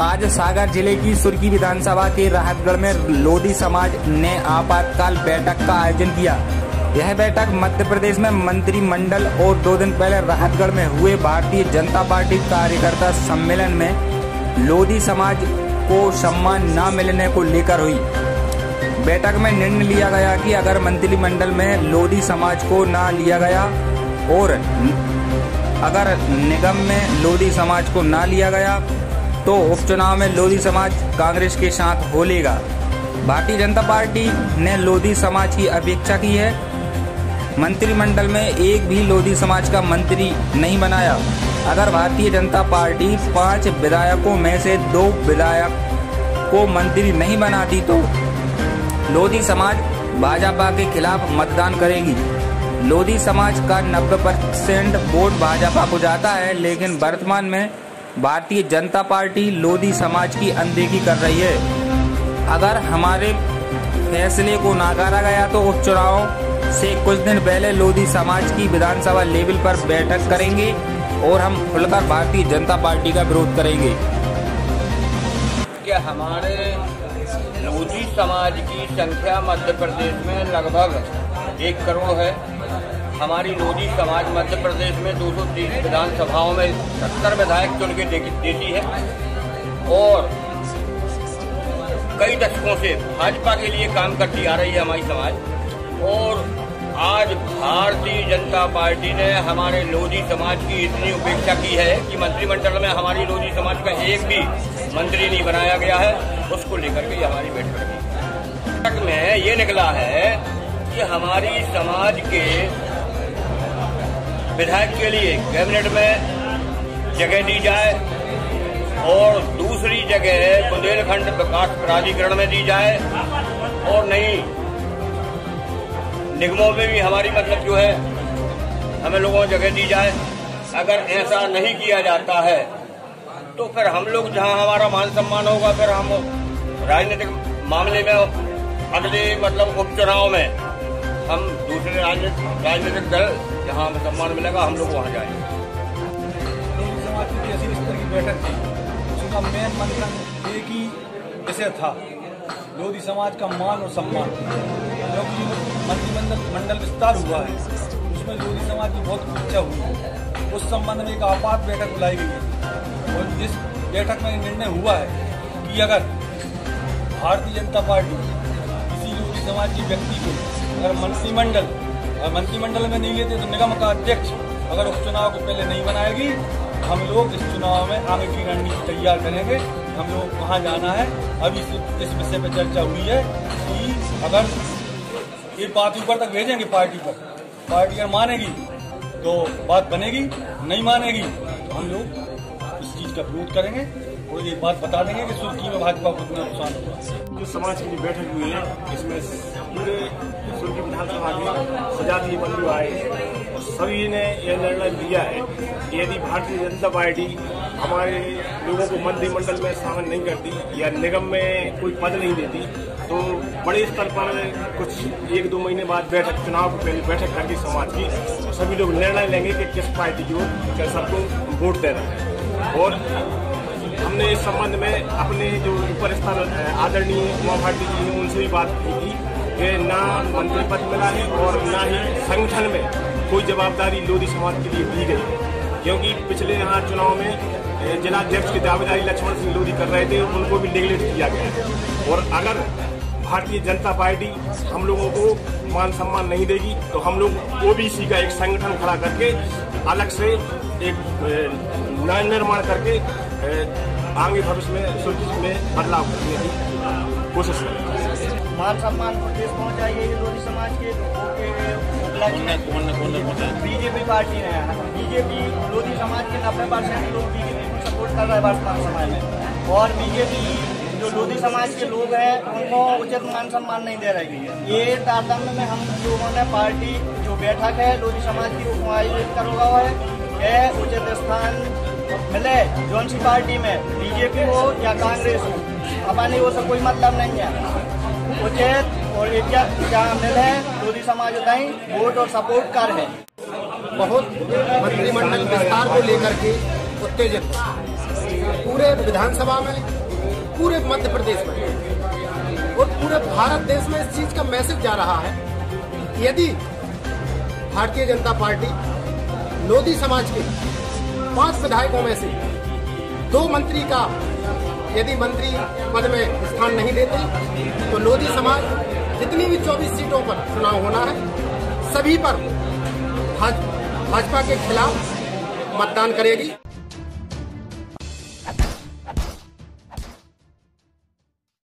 आज सागर ज़िले की सुर्खी विधानसभा के राहतगढ़ में लोधी समाज ने आपातकाल बैठक का आयोजन किया। यह बैठक मध्य प्रदेश में मंत्रिमंडल और दो दिन पहले राहतगढ़ में हुए भारतीय जनता पार्टी कार्यकर्ता सम्मेलन में लोधी समाज को सम्मान न मिलने को लेकर हुई। बैठक में निर्णय लिया गया कि अगर मंत्रिमंडल में लोधी समाज को न लिया गया और अगर निगम में लोधी समाज को ना लिया गया तो उपचुनाव में लोधी समाज कांग्रेस के साथ हो लेगा भारतीय जनता पार्टी ने लोधी समाज की अपेक्षा की है। मंत्रिमंडल में एक भी लोधी समाज का मंत्री नहीं बनाया। अगर भारतीय जनता पार्टी पाँच विधायकों में से दो विधायक को मंत्री नहीं बनाती तो लोधी समाज भाजपा के खिलाफ मतदान करेगी। लोधी समाज का 90 परसेंट वोट भाजपा को जाता है, लेकिन वर्तमान में भारतीय जनता पार्टी लोधी समाज की अनदेखी कर रही है। अगर हमारे फैसले को नकारा गया तो उपचुनाव से कुछ दिन पहले लोधी समाज की विधानसभा लेवल पर बैठक करेंगे और हम खुलकर भारतीय जनता पार्टी का विरोध करेंगे। क्या हमारे लोधी समाज की संख्या मध्य प्रदेश में लगभग एक करोड़ है? हमारी लोधी समाज मध्य प्रदेश में 230 विधानसभाओं में सत्तर विधायक चुन के देती है। और कई दशकों से भाजपा के लिए काम करती आ रही है हमारी समाज। और आज भारतीय जनता पार्टी ने हमारे लोधी समाज की इतनी उपेक्षा की है कि मंत्रिमंडल में हमारी लोधी समाज का एक भी मंत्री नहीं बनाया गया है, उसको लेकर के हमारी बैठक में ये निकला है कि हमारी समाज के विधायक के लिए कैबिनेट में जगह दी जाए और दूसरी जगह बुंदेलखंड विकास प्राधिकरण में दी जाए और नहीं, निगमों में भी हमारी मतलब जो है, हमें लोगों को जगह दी जाए। अगर ऐसा नहीं किया जाता है तो फिर हम लोग जहाँ हमारा मान सम्मान होगा, फिर हम राजनीतिक मामले में अगले मतलब उपचुनाव में हम दूसरे राजनीतिक दल जहाँ हमें सम्मान मिलेगा, हम लोग वहाँ जाएँगे। समाज की ऐसी स्तर की बैठक थी उसका मेन मंत्र एक ही विषय था लोधी समाज का मान और सम्मान। क्योंकि मंत्रिमंडल मंडल विस्तार हुआ है, उसमें लोधी समाज की बहुत इच्छा हुई है। उस संबंध में एक आपात बैठक बुलाई गई है और जिस बैठक में निर्णय हुआ है कि अगर भारतीय जनता पार्टी किसी लोधी समाज की व्यक्ति को अगर मंत्रिमंडल अगर मंत्रिमंडल में नहीं लेते तो निगम का अध्यक्ष अगर उस चुनाव को पहले नहीं बनाएगी, हम लोग इस चुनाव में आगे की रणनीति तैयार करेंगे। हम लोग कहाँ जाना है। अभी इस विषय पर चर्चा हुई है कि अगर ये बात ऊपर तक भेजेंगे पार्टी पर, पार्टी अगर मानेगी तो बात बनेगी, नहीं मानेगी तो हम लोग इस चीज़ का विरोध करेंगे। और ये बात बता देंगे कि सुर्खी में भाजपा को कितना नुकसान होगा। जो समाज की बैठक हुई है, इसमें पूरे सुर्खी विधानसभा के सजातीय बंधु आए। और सभी ने यह निर्णय लिया है कि यदि भारतीय जनता पार्टी हमारे लोगों को मंत्रिमंडल में शामिल नहीं करती या निगम में कोई पद नहीं देती तो बड़े स्तर पर कुछ एक दो महीने बाद बैठक, चुनाव को पहले बैठक करके समाज की सभी लोग निर्णय लेंगे कि किस पार्टी को सबको वोट देना है। और हमने इस संबंध में अपने जो ऊपर स्तर आदरणीय उमा भारती जी ने उनसे भी बात की थी कि ना मंत्री पद मिला है और ना ही संगठन में कोई जवाबदारी लोधी समाज के लिए दी गई। है क्योंकि पिछले यहाँ चुनाव में जिलाध्यक्ष की दावेदारी लक्ष्मण सिंह लोधी कर रहे थे, उनको भी निगलेक्ट किया गया और अगर भारतीय जनता पार्टी हम लोगों को मान सम्मान नहीं देगी। तो हम लोग ओबीसी का एक संगठन खड़ा करके अलग से एक निर्माण करके आगे भविष्य में सूची में बदलाव करने की कोशिश करें मान सम्मान को देश पहुँचा ये समाज के बीजेपी पार्टी ने बीजेपी लोधी समाज के नब्बे परसेंट लोग बीजेपी को सपोर्ट कर रहे हैं वर्तमान समय में। और बीजेपी जो लोधी समाज के लोग हैं, उनको उचित मान सम्मान नहीं दे रही है। ये तारतम्य में हम लोगों ने पार्टी जो बैठक है, लोधी समाज की आयोजित करवा है। यह उचित स्थान मिले जौन सी पार्टी में, बीजेपी हो या कांग्रेस हो। अपनी वो सब कोई मतलब नहीं है। उचित और जहाँ मिले, लोधी समाज उताई वोट और सपोर्ट कर है। बहुत मंत्रिमंडल विस्तार को लेकर के उत्तेजित। पूरे विधानसभा में पूरे मध्य प्रदेश में। और पूरे भारत देश में इस चीज़ का मैसेज जा रहा है यदि भारतीय जनता पार्टी लोधी समाज के पाँच विधायकों में से दो मंत्री का यदि मंत्री पद में स्थान नहीं देते तो लोधी समाज जितनी भी 24 सीटों पर चुनाव होना है, सभी पर भाजपा के खिलाफ मतदान करेगी।